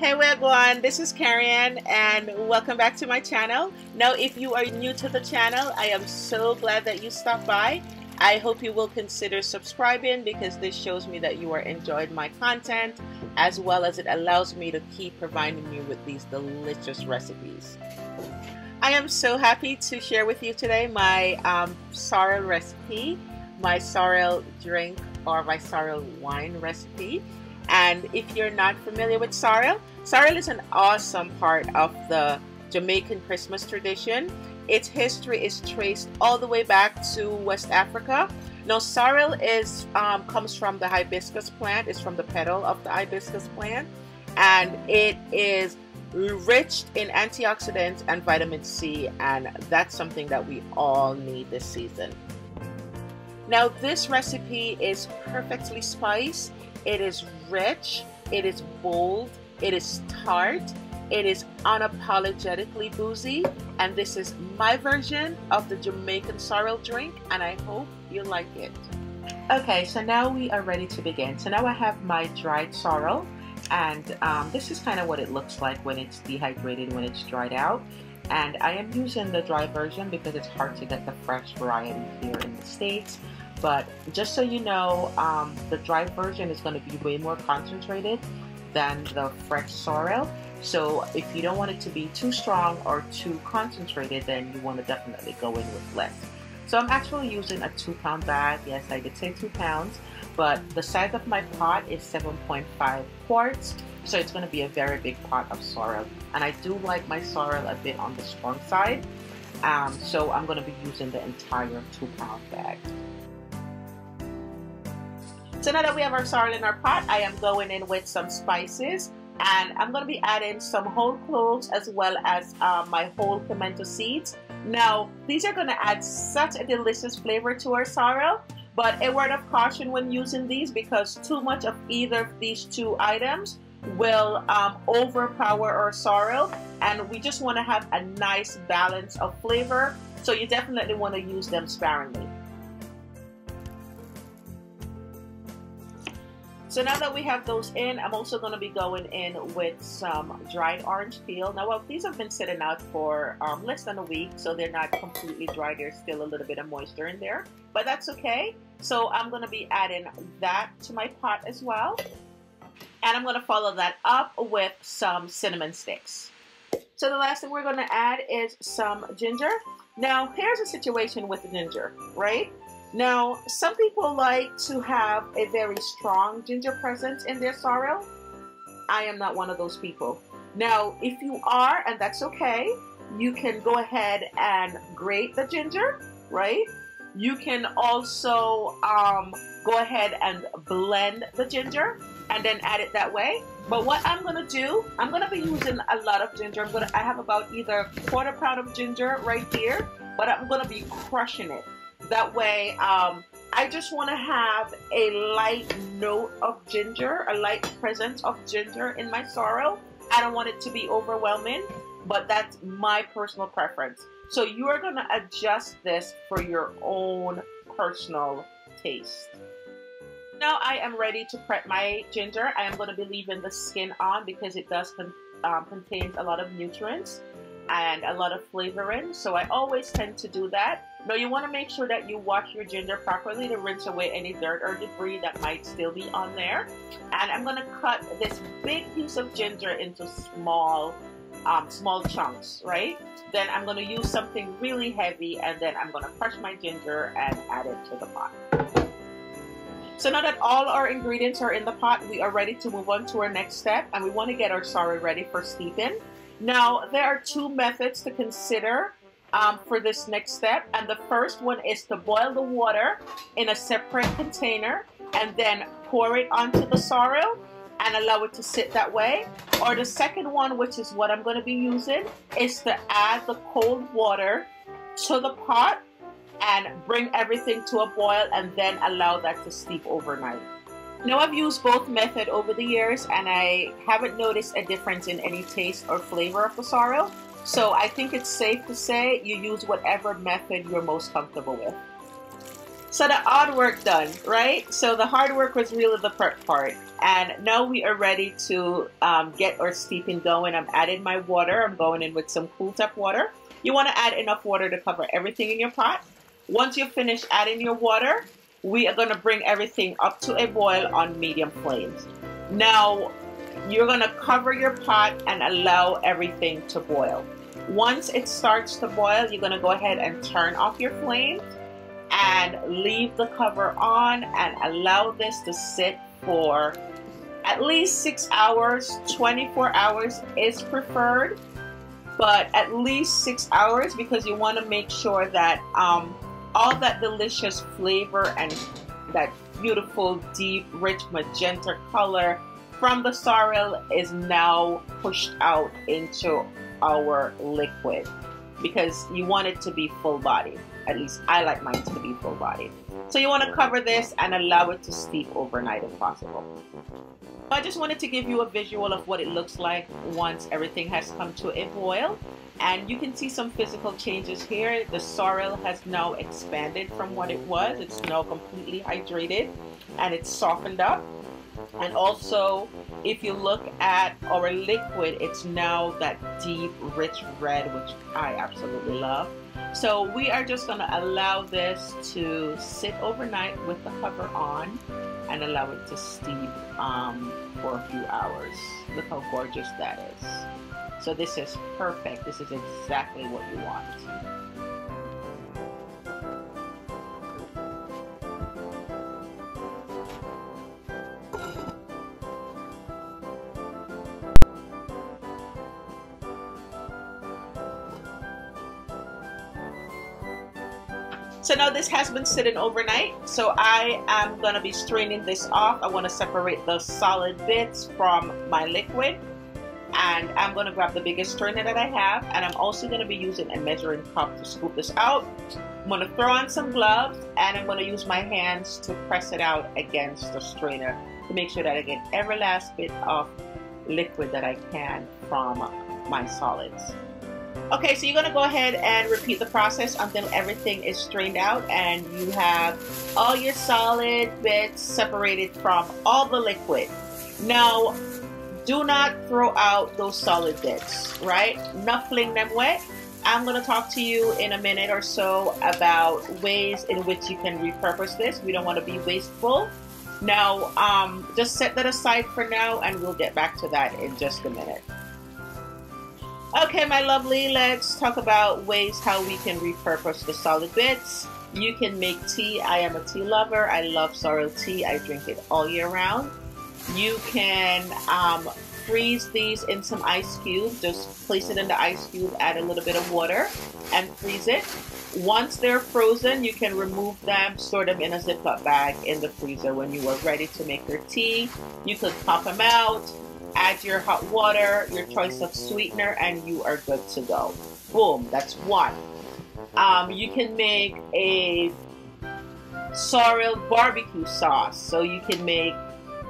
Hey everyone, this is Kerri-Ann and welcome back to my channel. Now if you are new to the channel, I am so glad that you stopped by. I hope you will consider subscribing because this shows me that you are enjoying my content as well as it allows me to keep providing you with these delicious recipes. I am so happy to share with you today my um, sorrel recipe, my sorrel drink or my sorrel wine recipe. And if you're not familiar with sorrel, sorrel is an awesome part of the Jamaican Christmas tradition. Its history is traced all the way back to West Africa. Now, sorrel is um, comes from the hibiscus plant. It's from the petal of the hibiscus plant, and it is rich in antioxidants and vitamin C, and that's something that we all need this season. Now, this recipe is perfectly spiced it is rich, it is bold, it is tart, it is unapologetically boozy, and this is my version of the Jamaican sorrel drink, and I hope you like it. Okay, so now we are ready to begin. So now I have my dried sorrel, and um, this is kind of what it looks like when it's dehydrated, when it's dried out. And I am using the dry version because it's hard to get the fresh variety here in the States. But just so you know, um, the dry version is going to be way more concentrated than the fresh sorrel. So if you don't want it to be too strong or too concentrated, then you want to definitely go in with less. So I'm actually using a two pound bag. Yes, I did say two pounds, but the size of my pot is 7.5 quarts. So it's going to be a very big pot of sorrel. And I do like my sorrel a bit on the strong side. Um, so I'm going to be using the entire two pound bag. So now that we have our sorrel in our pot, I am going in with some spices and I'm going to be adding some whole cloves as well as uh, my whole pimento seeds. Now, these are going to add such a delicious flavor to our sorrel, but a word of caution when using these because too much of either of these two items will um, overpower our sorrel and we just want to have a nice balance of flavor so you definitely want to use them sparingly. So now that we have those in, I'm also going to be going in with some dried orange peel. Now, well, these have been sitting out for um, less than a week, so they're not completely dry. There's still a little bit of moisture in there, but that's okay. So I'm going to be adding that to my pot as well. And I'm going to follow that up with some cinnamon sticks. So the last thing we're going to add is some ginger. Now, here's a situation with the ginger, right? Now, some people like to have a very strong ginger presence in their sorrel. I am not one of those people. Now, if you are, and that's okay, you can go ahead and grate the ginger, right? You can also um, go ahead and blend the ginger and then add it that way. But what I'm gonna do, I'm gonna be using a lot of ginger. I'm gonna, I have about either a quarter pound of ginger right here, but I'm gonna be crushing it. That way, um, I just want to have a light note of ginger, a light presence of ginger in my sorrel. I don't want it to be overwhelming, but that's my personal preference. So you are to adjust this for your own personal taste. Now I am ready to prep my ginger. I am going to be leaving the skin on because it does con um, contain a lot of nutrients and a lot of flavoring. So I always tend to do that. Now you want to make sure that you wash your ginger properly to rinse away any dirt or debris that might still be on there. And I'm going to cut this big piece of ginger into small, um, small chunks, right? Then I'm going to use something really heavy and then I'm going to crush my ginger and add it to the pot. So now that all our ingredients are in the pot, we are ready to move on to our next step and we want to get our sorrel ready for steeping. Now, there are two methods to consider um, for this next step. And the first one is to boil the water in a separate container and then pour it onto the sorrel and allow it to sit that way. Or the second one, which is what I'm going to be using, is to add the cold water to the pot and bring everything to a boil and then allow that to steep overnight. Now I've used both method over the years and I haven't noticed a difference in any taste or flavor of the sorrel. So I think it's safe to say you use whatever method you're most comfortable with. So the hard work done, right? So the hard work was really the prep part. And now we are ready to um, get our steeping going. I'm adding my water. I'm going in with some cool tap water. You want to add enough water to cover everything in your pot. Once you finish adding your water, we are going to bring everything up to a boil on medium flames. Now, you're going to cover your pot and allow everything to boil. Once it starts to boil, you're going to go ahead and turn off your flame and leave the cover on and allow this to sit for at least six hours. 24 hours is preferred, but at least six hours because you want to make sure that um, all that delicious flavor and that beautiful, deep, rich magenta color from the sorrel is now pushed out into our liquid because you want it to be full body. At least I like mine to be full body. So you want to cover this and allow it to steep overnight if possible. I just wanted to give you a visual of what it looks like once everything has come to a boil. And you can see some physical changes here. The sorrel has now expanded from what it was. It's now completely hydrated and it's softened up. And also, if you look at our liquid, it's now that deep, rich red, which I absolutely love. So we are just going to allow this to sit overnight with the cover on and allow it to steep um, for a few hours. Look how gorgeous that is. So this is perfect. This is exactly what you want. So now this has been sitting overnight. So I am going to be straining this off. I want to separate the solid bits from my liquid. And I'm going to grab the biggest strainer that I have. And I'm also going to be using a measuring cup to scoop this out. I'm going to throw on some gloves and I'm going to use my hands to press it out against the strainer to make sure that I get every last bit of liquid that I can from my solids. Okay, so you're going to go ahead and repeat the process until everything is strained out and you have all your solid bits separated from all the liquid. Now, do not throw out those solid bits, right? Knuckling them wet. I'm going to talk to you in a minute or so about ways in which you can repurpose this. We don't want to be wasteful. Now, um, just set that aside for now and we'll get back to that in just a minute. Okay, my lovely, let's talk about ways how we can repurpose the solid bits. You can make tea. I am a tea lover. I love sorrel tea. I drink it all year round. You can um, freeze these in some ice cube. Just place it in the ice cube, add a little bit of water, and freeze it. Once they're frozen, you can remove them, store them in a Ziploc bag in the freezer. When you are ready to make your tea, you could pop them out, add your hot water, your choice of sweetener, and you are good to go. Boom, that's one. Um, you can make a sorrel barbecue sauce. So you can make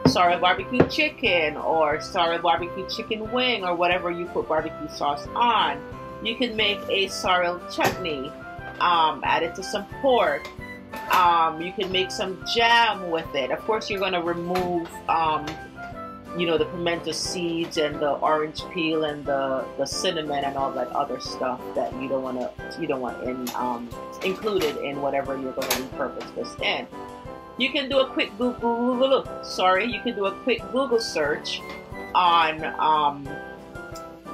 sorrel barbecue chicken or sorrel barbecue chicken wing or whatever you put barbecue sauce on. You can make a sorrel chutney, um, add it to some pork. Um, you can make some jam with it. Of course, you're going to remove um, you know the pimento seeds and the orange peel and the the cinnamon and all that other stuff that you don't want to you don't want in um, included in whatever you're going to repurpose this in. You can do a quick Google, Google sorry, you can do a quick Google search on um,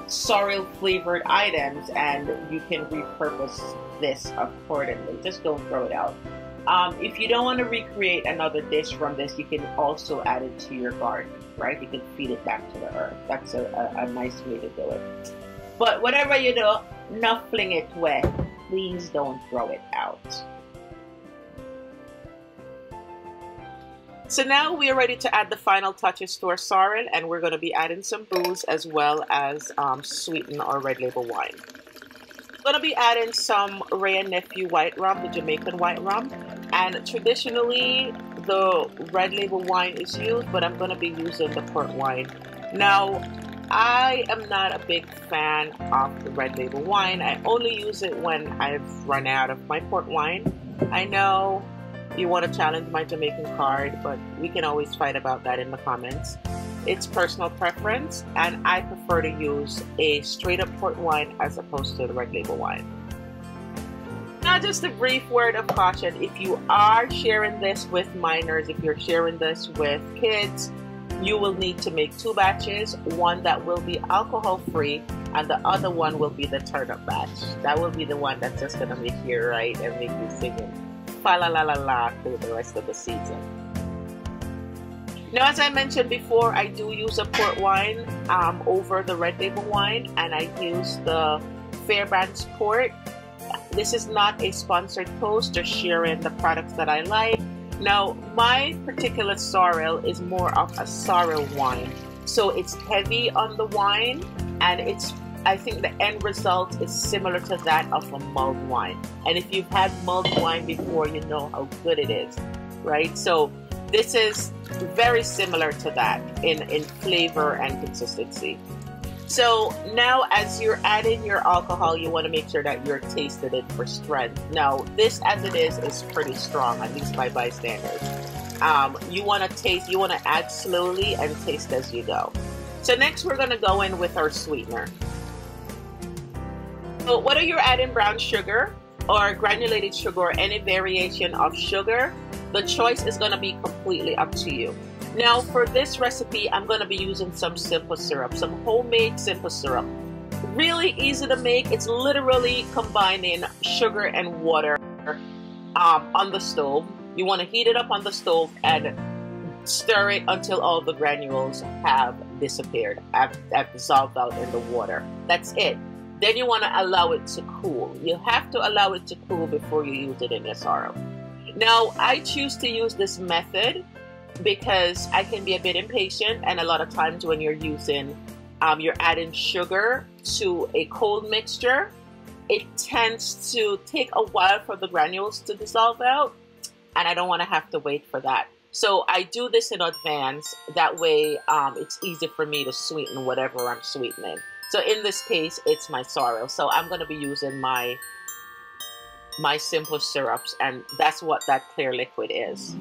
sorrel flavored items and you can repurpose this accordingly. Just don't throw it out. Um, if you don't want to recreate another dish from this, you can also add it to your garden, right? You can feed it back to the earth. That's a, a, a nice way to do it. But whatever you do, not fling it wet. Please don't throw it out. So now we are ready to add the final touches to our sorrel and we're going to be adding some booze as well as um, sweeten our red label wine. I'm going to be adding some Wray and Nephew white rum, the Jamaican white rum. And traditionally, the red label wine is used, but I'm going to be using the port wine. Now, I am not a big fan of the red label wine. I only use it when I've run out of my port wine. I know you want to challenge my Jamaican card, but we can always fight about that in the comments. It's personal preference, and I prefer to use a straight up port wine as opposed to the red label wine. Now, just a brief word of caution. If you are sharing this with minors, if you're sharing this with kids, you will need to make two batches. One that will be alcohol free and the other one will be the turnip batch. That will be the one that's just to make you right and make you singing fa la la la la through the rest of the season. Now as i mentioned before i do use a port wine um, over the red label wine and i use the fairbanks port this is not a sponsored post just sharing the products that i like now, my particular sorrel is more of a sorrel wine. So it's heavy on the wine and it's I think the end result is similar to that of a mulled wine. And if you've had mulled wine before, you know how good it is, right? So this is very similar to that in, in flavor and consistency. So now, as you're adding your alcohol, you want to make sure that you're tasted it for strength. Now, this as it is is pretty strong, at least by bystanders. Um, you want to taste, you want to add slowly and taste as you go. So next, we're going to go in with our sweetener. So whether you're adding brown sugar or granulated sugar or any variation of sugar, the choice is going to be completely up to you. Now for this recipe, I'm going to be using some simple syrup, some homemade simple syrup. Really easy to make. It's literally combining sugar and water um, on the stove. You want to heat it up on the stove and stir it until all the granules have disappeared, have, have dissolved out in the water. That's it. Then you want to allow it to cool. You have to allow it to cool before you use it in your sorrel. Now, I choose to use this method because I can be a bit impatient, and a lot of times when you're using, um, you're adding sugar to a cold mixture, it tends to take a while for the granules to dissolve out, and I don't want to have to wait for that. So I do this in advance. That way, um, it's easy for me to sweeten whatever I'm sweetening. So in this case, it's my sorrel. So I'm going to be using my my simple syrups, and that's what that clear liquid is.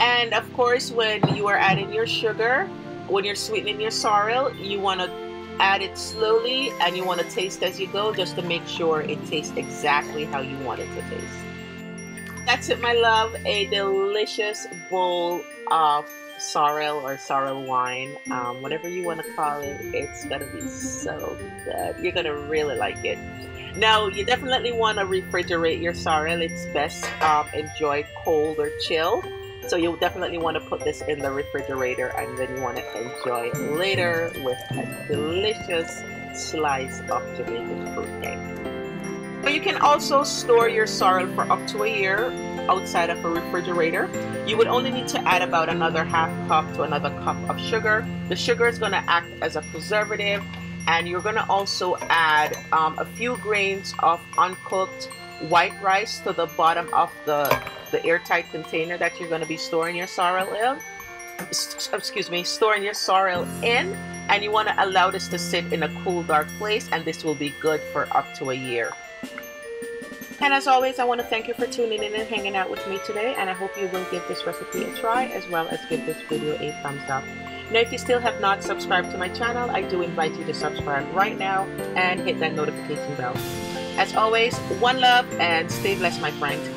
And of course, when you are adding your sugar, when you're sweetening your sorrel, you want to add it slowly and you want to taste as you go just to make sure it tastes exactly how you want it to taste. That's it, my love. A delicious bowl of sorrel or sorrel wine, um, whatever you want to call it. It's going to be so good. You're going to really like it. Now, you definitely want to refrigerate your sorrel. It's best um, enjoyed cold or chill. So you'll definitely want to put this in the refrigerator and then you want to enjoy it later with a delicious slice of Jamaican fruit cake. But you can also store your sorrel for up to a year outside of a refrigerator. You would only need to add about another half cup to another cup of sugar. The sugar is going to act as a preservative and you're going to also add um, a few grains of uncooked white rice to the bottom of the the airtight container that you're going to be storing your sorrel in. Excuse me, storing your sorrel in, and you want to allow this to sit in a cool, dark place, and this will be good for up to a year. And as always, I want to thank you for tuning in and hanging out with me today, and I hope you will give this recipe a try as well as give this video a thumbs up. Now, if you still have not subscribed to my channel, I do invite you to subscribe right now and hit that notification bell. As always, one love and stay blessed, my friend.